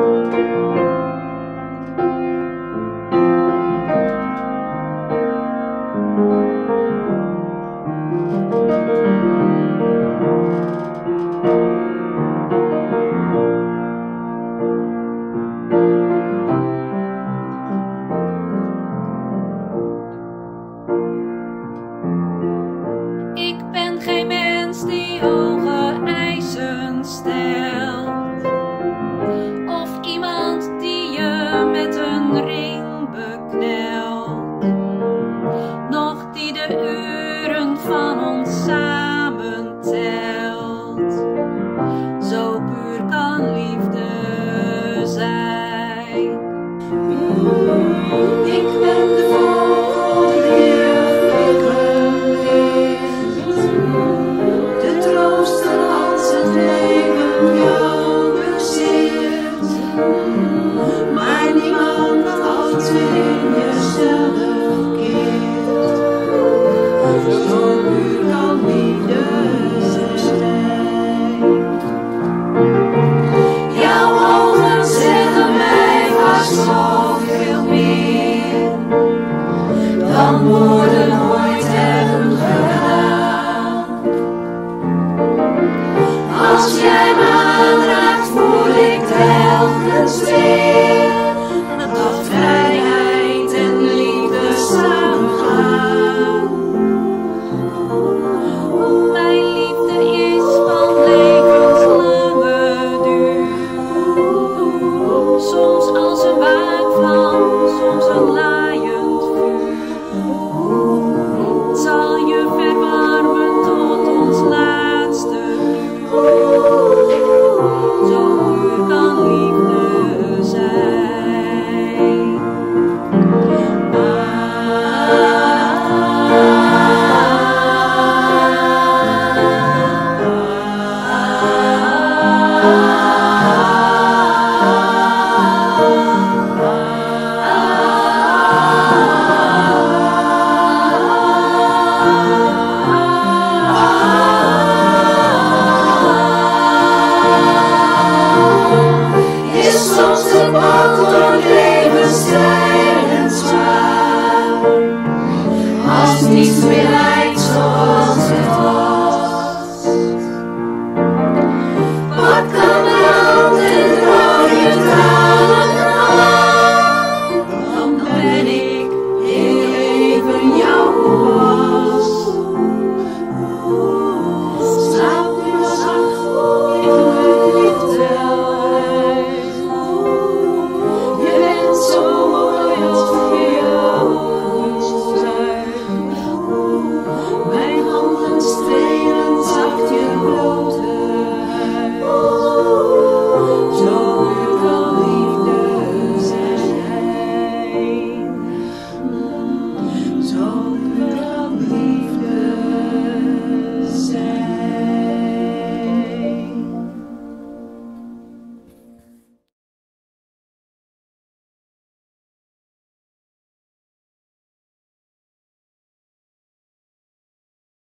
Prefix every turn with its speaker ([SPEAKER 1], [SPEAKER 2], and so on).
[SPEAKER 1] Música Zo uur kan niet. Jouw ogen zeggen mij vaak zoveel meer dan woorden ooit hebben gedaan. Als jij me aandraagt, voel ik de. brauchst nichts mehr.